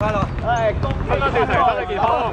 快樂！唉，恭喜新年小齊，身體健康。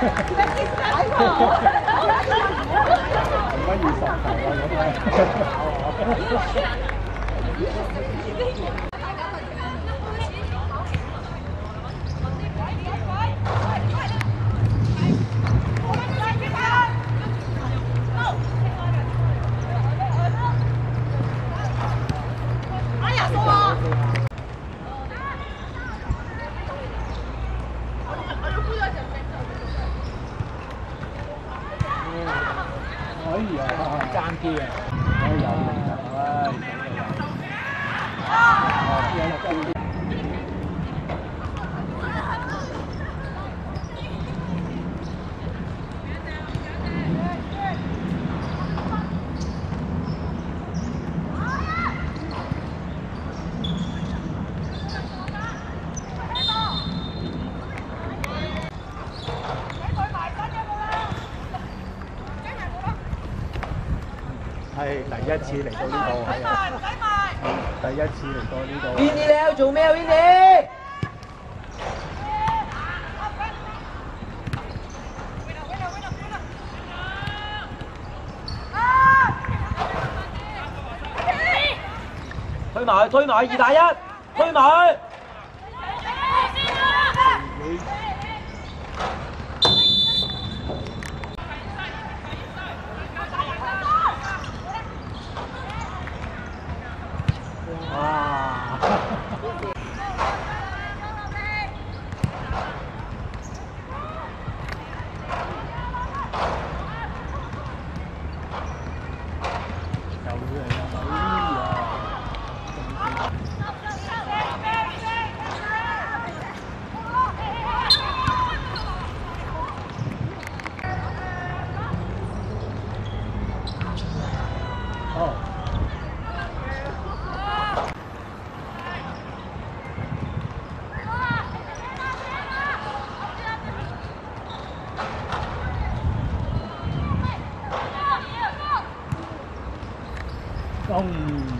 一百二十个，一百二十个。争啲啊！唉，有型啊！唉，系 第一次嚟到呢度，係啊，第一次嚟到呢度。Winnie 你喺度做咩啊？Winnie！推埋去，推埋去，二打一，推埋啊。Tchau!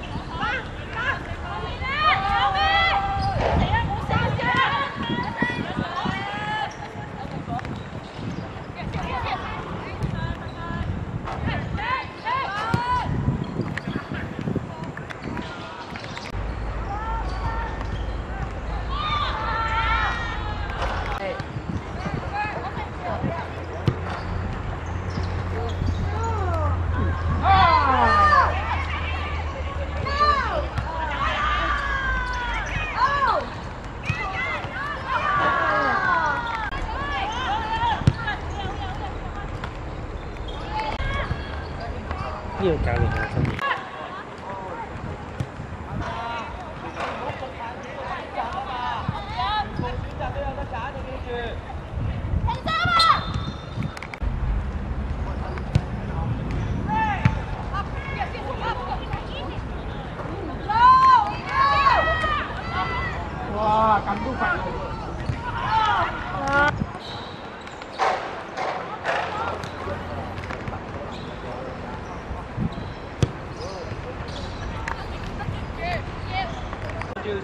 Nhiều.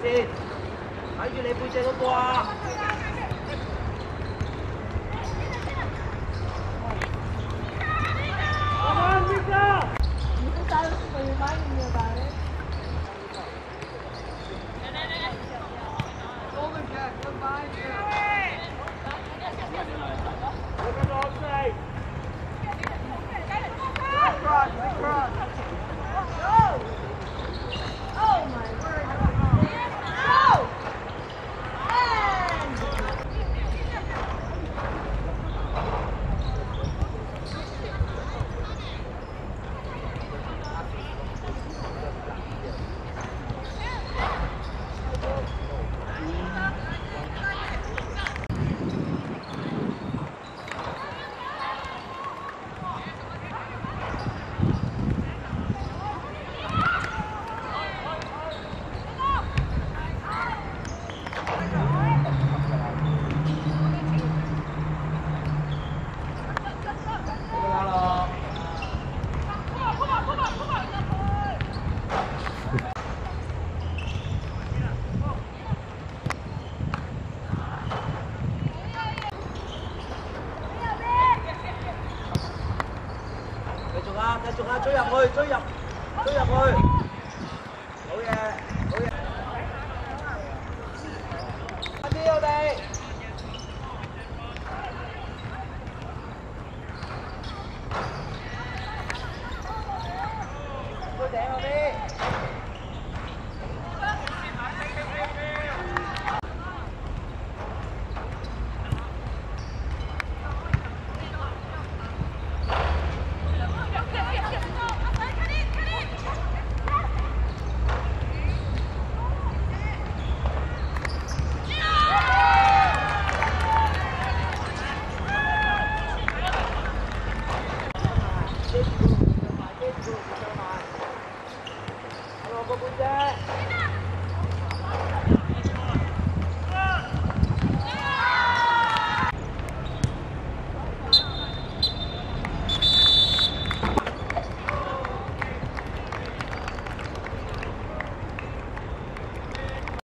睇住你背脊嗰个啊。啊，繼續啊，追入去，追入，追入去，好嘢，好嘢，快啲我哋！頂嗰啲。